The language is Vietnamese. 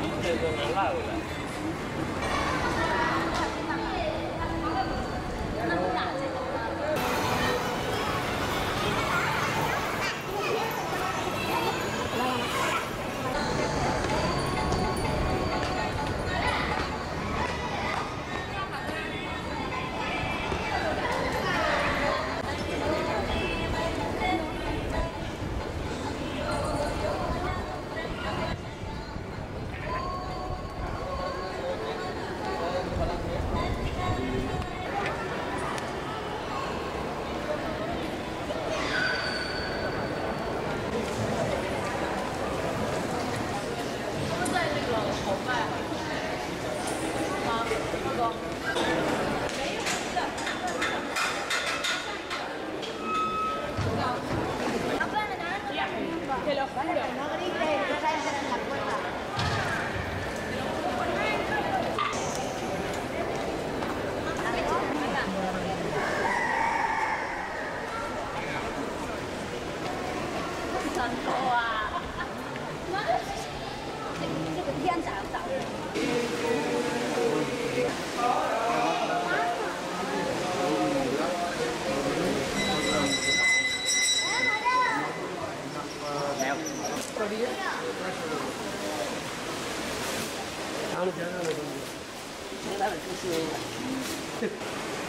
你这个能烂了。很多啊！这个天找找人。 Hãy subscribe cho kênh Ghiền Mì Gõ Để không bỏ lỡ